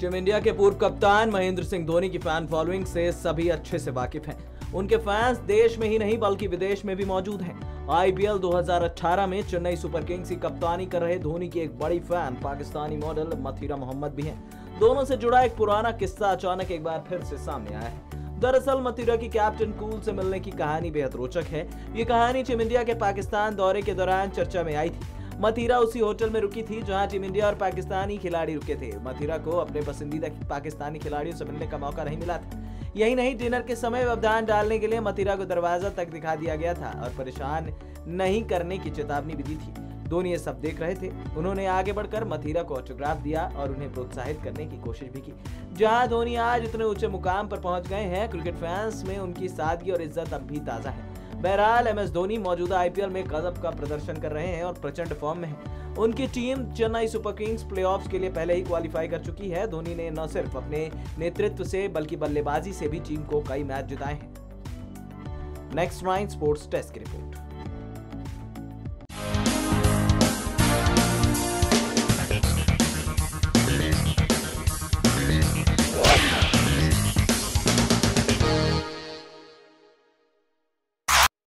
Team India के पूर्व कप्तान महेंद्र सिंह धोनी की फ़ैन फॉलोइंग से सभी अच्छे से वाकिफ हैं। उनके फैंस देश में ही नहीं, बल्कि विदेश में भी मौजूद हैं। आईपीएल 2018 में चेन्नई सुपर किंग्स की कप्तानी कर रहे धोनी की एक बड़ी फ़ैन पाकिस्तानी मॉडल मथीरा मोहम्मद भी हैं। दोनों से जुड़ा एक पुराना किस्सा अचानक एक बार फिर से सामने आया है। दरअसल मथुरा की कैप्टन कूल से मिलने की कहानी बेहद रोचक है। ये कहानी टीम इंडिया के पाकिस्तान दौरे के दौरान चर्चा में आई थी। मथीरा उसी होटल में रुकी थी, जहाँ टीम इंडिया और पाकिस्तानी खिलाड़ी रुके थे। मथीरा को अपने पसंदीदा पाकिस्तानी खिलाड़ियों से मिलने का मौका नहीं मिला था। यही नहीं, डिनर के समय व्यवधान डालने के लिए मथीरा को दरवाज़ा तक दिखा दिया गया था और परेशान नहीं करने की चेतावनी भी दी थी। धोनी ये सब देख रहे थे। उन्होंने आगे बढ़कर मथीरा को ऑटोग्राफ दिया और उन्हें प्रोत्साहित करने की कोशिश भी की। जहाँ धोनी आज इतने ऊँचे मुकाम पर पहुँच गए हैं, क्रिकेट फैंस में उनकी सादगी और इज़्ज़त अब भी ताज़ा है। बहरहाल, एम एस धोनी मौजूदा आईपीएल में गजब का प्रदर्शन कर रहे हैं और प्रचंड फॉर्म में है। उनकी team Chennai super kings playoffs के लिए पहले ही क्वालिफाई कर चुकी है। धोनी ने न सिर्फ़ अपने नेतृत्व से, बल्कि बल्लेबाजी से भी टीम को कई मैच जिताए हैं। नेक्स्ट नाइन स्पोर्ट्स टेस्ट की रिपोर्ट।